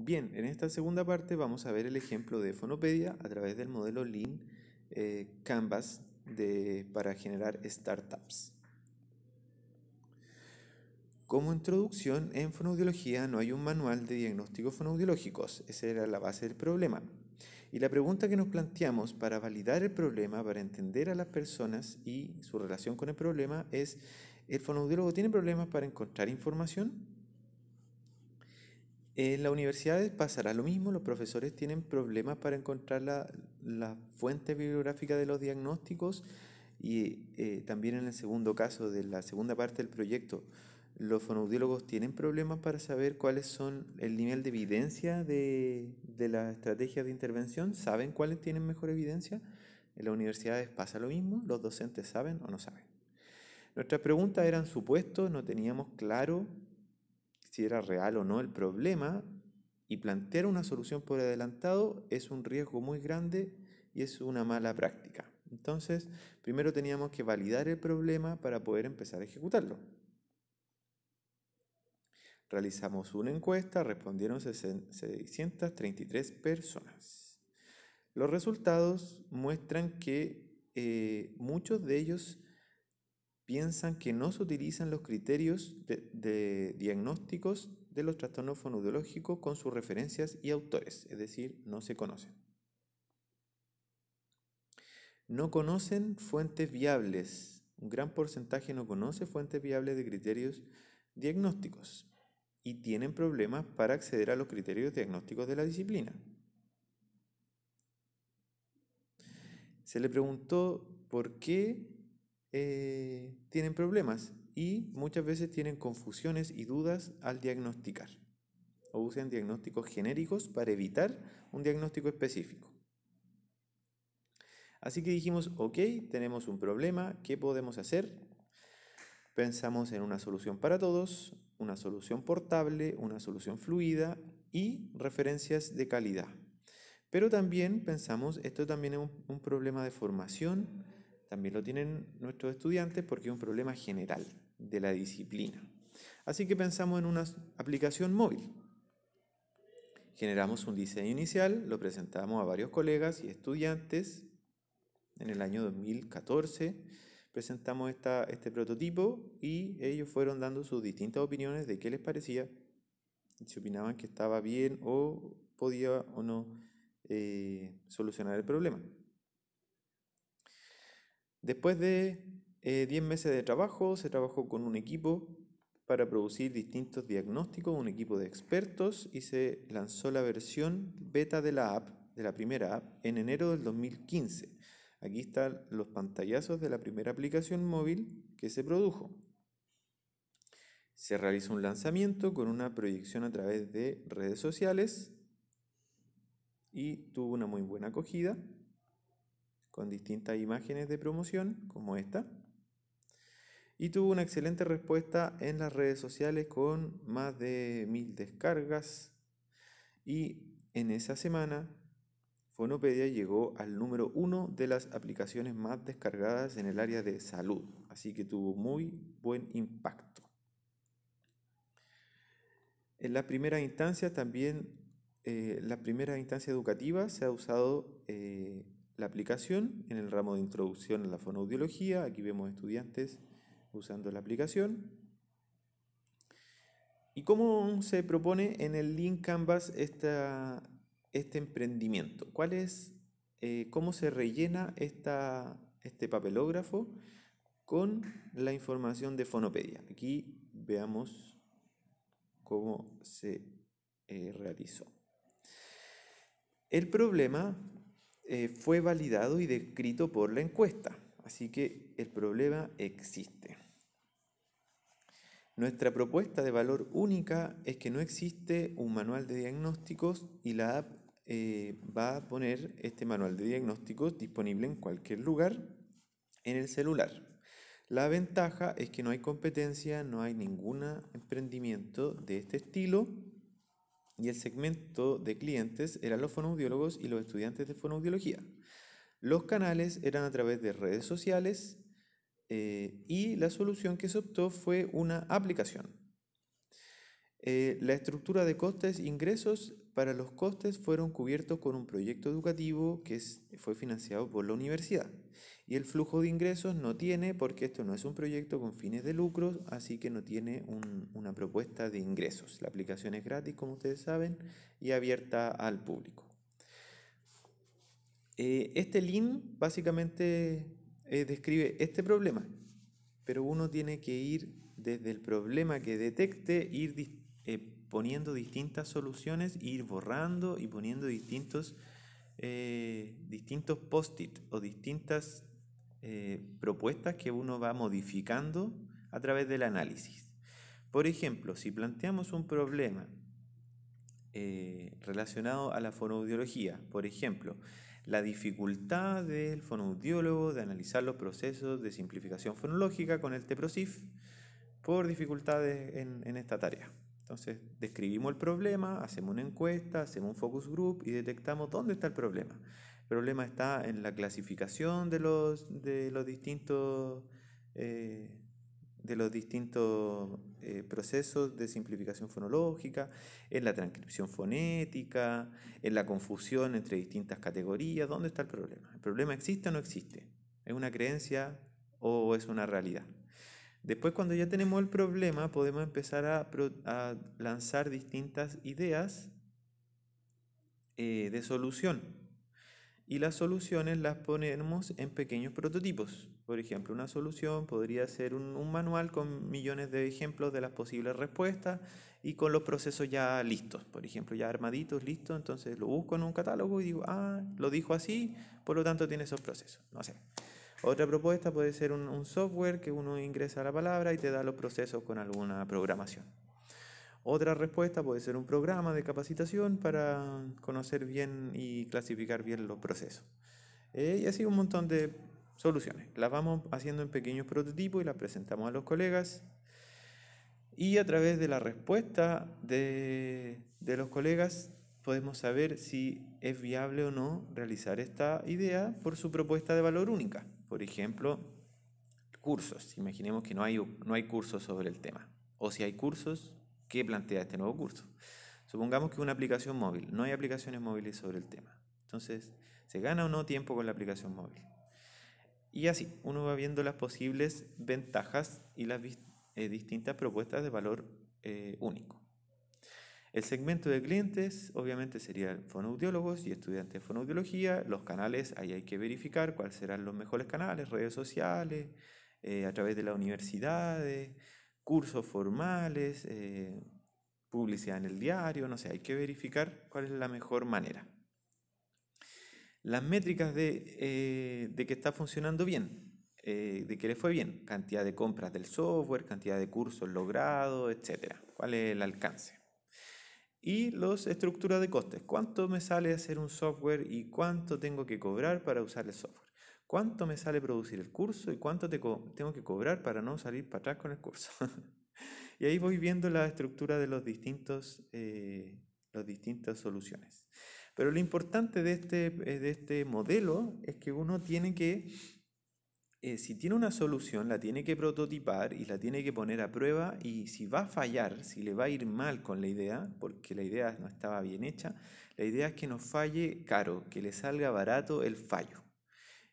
Bien, en esta segunda parte vamos a ver el ejemplo de Fonopedia a través del modelo Lean eh, Canvas para generar startups. Como introducción, en fonoaudiología no hay un manual de diagnósticos fonoaudiológicos, esa era la base del problema. Y la pregunta que nos planteamos para validar el problema, para entender a las personas y su relación con el problema es, ¿el fonoaudiólogo tiene problemas para encontrar información? En las universidades pasará lo mismo, los profesores tienen problemas para encontrar la, fuente bibliográfica de los diagnósticos y eh, también en el segundo caso de la segunda parte del proyecto, los fonoaudiólogos tienen problemas para saber cuáles son el nivel de evidencia de, de la estrategia de intervención, saben cuáles tienen mejor evidencia. En las universidades pasa lo mismo, los docentes saben o no saben. Nuestras preguntas eran supuestos, no teníamos claro era real o no el problema y plantear una solución por adelantado es un riesgo muy grande y es una mala práctica. Entonces, primero teníamos que validar el problema para poder empezar a ejecutarlo. Realizamos una encuesta, respondieron 633 personas. Los resultados muestran que eh, muchos de ellos piensan que no se utilizan los criterios de, diagnósticos de los trastornos fonoaudiológicos con sus referencias y autores, es decir, no se conocen. No conocen fuentes viables. Un gran porcentaje no conoce fuentes viables de criterios diagnósticos y tienen problemas para acceder a los criterios diagnósticos de la disciplina. Se le preguntó por qué eh, tienen problemas y muchas veces tienen confusiones y dudas al diagnosticar o usan diagnósticos genéricos para evitar un diagnóstico específico. Así que dijimos, ok, tenemos un problema, ¿qué podemos hacer? Pensamos en una solución para todos, una solución portable, una solución fluida y referencias de calidad. Pero también pensamos, esto también es un, problema de formación, también lo tienen nuestros estudiantes porque es un problema general de la disciplina. Así que pensamos en una aplicación móvil. Generamos un diseño inicial, lo presentamos a varios colegas y estudiantes en el año 2014 presentamos esta, este prototipo y ellos fueron dando sus distintas opiniones de qué les parecía, si opinaban que estaba bien o podía o no eh, solucionar el problema. Después de 10 eh, meses de trabajo, se trabajó con un equipo para producir distintos diagnósticos, un equipo de expertos, y se lanzó la versión beta de la app, de la primera app, en enero del 2015. Aquí están los pantallazos de la primera aplicación móvil que se produjo. Se realizó un lanzamiento con una proyección a través de redes sociales y tuvo una muy buena acogida con distintas imágenes de promoción como esta. Y tuvo una excelente respuesta en las redes sociales con más de mil descargas. Y en esa semana Fonopedia llegó al número uno de las aplicaciones más descargadas en el área de salud, así que tuvo muy buen impacto. En la primera instancia también, eh, la primera instancia educativa se ha usado eh, la aplicación en el ramo de introducción a la fonoaudiología. Aquí vemos estudiantes usando la aplicación. ¿Y cómo se propone en el link Canvas esta, este emprendimiento? ¿Cuál es, eh, cómo se rellena esta, este papelógrafo con la información de Fonopedia? Aquí veamos cómo se eh, realizó. El problema eh, fue validado y descrito por la encuesta, así que el problema existe. Nuestra propuesta de valor única es que no existe un manual de diagnósticos y la app eh, va a poner este manual de diagnósticos disponible en cualquier lugar en el celular. La ventaja es que no hay competencia, no hay ningún emprendimiento de este estilo y el segmento de clientes eran los fonoaudiólogos y los estudiantes de fonoaudiología. Los canales eran a través de redes sociales eh, y la solución que se optó fue una aplicación. Eh, la estructura de costes e ingresos para los costes fueron cubiertos con un proyecto educativo que fue financiado por la universidad. Y el flujo de ingresos no tiene, porque esto no es un proyecto con fines de lucro, así que no tiene una propuesta de ingresos. La aplicación es gratis, como ustedes saben, y abierta al público. Eh, este Lean básicamente eh, describe este problema, pero uno tiene que ir desde el problema que detecte, ir eh, poniendo distintas soluciones, ir borrando y poniendo distintos, distintos post-it o distintas eh, propuestas que uno va modificando a través del análisis. Por ejemplo, si planteamos un problema eh, relacionado a la fonoaudiología, por ejemplo, la dificultad del fonoaudiólogo de analizar los procesos de simplificación fonológica con el TEPROSIF por dificultades en, en esta tarea. Entonces, describimos el problema, hacemos una encuesta, hacemos un focus group y detectamos dónde está el problema. El problema está en la clasificación de los, de los distintos, eh, de los distintos eh, procesos de simplificación fonológica, en la transcripción fonética, en la confusión entre distintas categorías. ¿Dónde está el problema? ¿El problema existe o no existe? ¿Es una creencia o es una realidad? Después, cuando ya tenemos el problema, podemos empezar a, a lanzar distintas ideas eh, de solución y las soluciones las ponemos en pequeños prototipos. Por ejemplo, una solución podría ser un, manual con millones de ejemplos de las posibles respuestas y con los procesos ya listos. Por ejemplo, ya armaditos, listos. Entonces lo busco en un catálogo y digo, ah, lo dijo así, por lo tanto tiene esos procesos. No sé. Otra propuesta puede ser un software que uno ingresa la palabra y te da los procesos con alguna programación. Otra respuesta puede ser un programa de capacitación para conocer bien y clasificar bien los procesos. Eh, y así un montón de soluciones. Las vamos haciendo en pequeños prototipos y las presentamos a los colegas. Y a través de la respuesta de, de los colegas podemos saber si es viable o no realizar esta idea por su propuesta de valor única. Por ejemplo, cursos. Imaginemos que no hay, no hay cursos sobre el tema. O si hay cursos, ¿Qué plantea este nuevo curso? Supongamos que una aplicación móvil, no hay aplicaciones móviles sobre el tema. Entonces, ¿se gana o no tiempo con la aplicación móvil? Y así, uno va viendo las posibles ventajas y las eh, distintas propuestas de valor eh, único. El segmento de clientes obviamente serían fonoaudiólogos y estudiantes de fonoaudiología. Los canales, ahí hay que verificar cuáles serán los mejores canales, redes sociales, eh, a través de las universidades, cursos formales, eh, publicidad en el diario, no sé, hay que verificar cuál es la mejor manera. Las métricas de, eh, que está funcionando bien, eh, de que le fue bien, cantidad de compras del software, cantidad de cursos logrados, etc. ¿Cuál es el alcance? Y las estructuras de costes, cuánto me sale hacer un software y cuánto tengo que cobrar para usar el software cuánto me sale producir el curso y cuánto tengo que cobrar para no salir para atrás con el curso. y ahí voy viendo la estructura de los distintos, eh, las soluciones. Pero lo importante de este, eh, de este modelo es que uno tiene que, eh, si tiene una solución, la tiene que prototipar y la tiene que poner a prueba y si va a fallar, si le va a ir mal con la idea, porque la idea no estaba bien hecha, la idea es que no falle caro, que le salga barato el fallo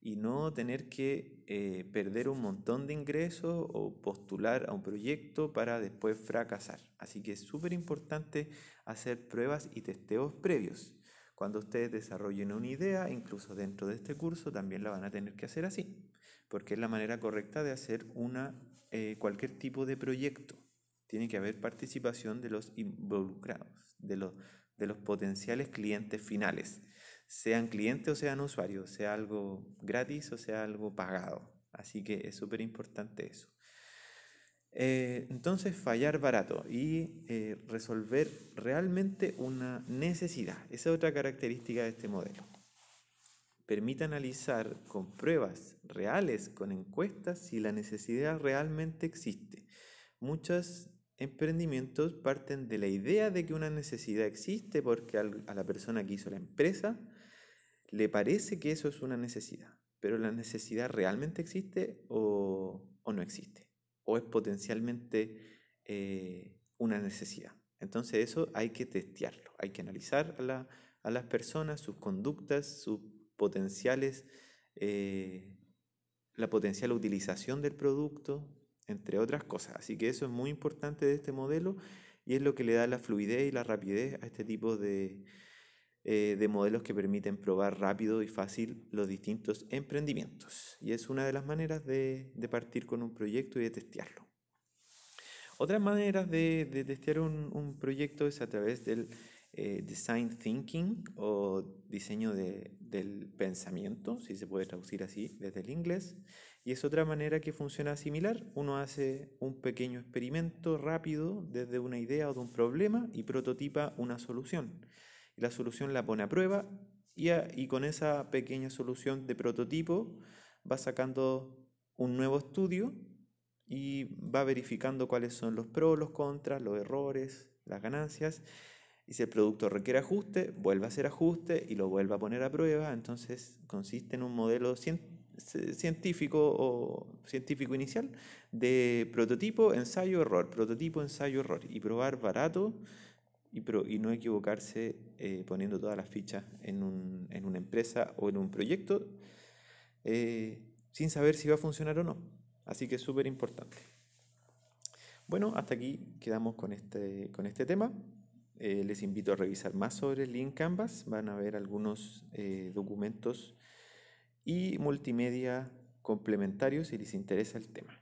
y no tener que eh, perder un montón de ingresos o postular a un proyecto para después fracasar. Así que es súper importante hacer pruebas y testeos previos. Cuando ustedes desarrollen una idea, incluso dentro de este curso, también la van a tener que hacer así, porque es la manera correcta de hacer una, eh, cualquier tipo de proyecto. Tiene que haber participación de los involucrados, de los, de los potenciales clientes finales sean clientes o sean usuarios, sea algo gratis o sea algo pagado. Así que es súper importante eso. Eh, entonces, fallar barato y eh, resolver realmente una necesidad. Esa es otra característica de este modelo. Permite analizar con pruebas reales, con encuestas, si la necesidad realmente existe. Muchos emprendimientos parten de la idea de que una necesidad existe porque a la persona que hizo la empresa le parece que eso es una necesidad, pero la necesidad realmente existe o, no existe, o es potencialmente eh, una necesidad. Entonces eso hay que testearlo, hay que analizar a, las personas, sus conductas, sus potenciales, eh, la potencial utilización del producto, entre otras cosas. Así que eso es muy importante de este modelo y es lo que le da la fluidez y la rapidez a este tipo de, eh, de modelos que permiten probar rápido y fácil los distintos emprendimientos. Y es una de las maneras de, partir con un proyecto y de testearlo. Otras maneras de, de testear un, proyecto es a través del eh, design thinking o diseño del pensamiento, si se puede traducir así desde el inglés. Y es otra manera que funciona similar. Uno hace un pequeño experimento rápido desde una idea o de un problema y prototipa una solución la solución la pone a prueba y, con esa pequeña solución de prototipo va sacando un nuevo estudio y va verificando cuáles son los pros, los contras, los errores, las ganancias. Y si el producto requiere ajuste, vuelve a hacer ajuste y lo vuelve a poner a prueba. Entonces consiste en un modelo científico o científico inicial de prototipo, ensayo, error, prototipo, ensayo, error. Y probar barato y, no equivocarse eh, poniendo todas las fichas en, una empresa o en un proyecto eh, sin saber si va a funcionar o no. Así que es súper importante. Bueno, hasta aquí quedamos con este, con este tema. Eh, les invito a revisar más sobre Lean Canvas. Van a ver algunos documentos y multimedia complementarios si les interesa el tema.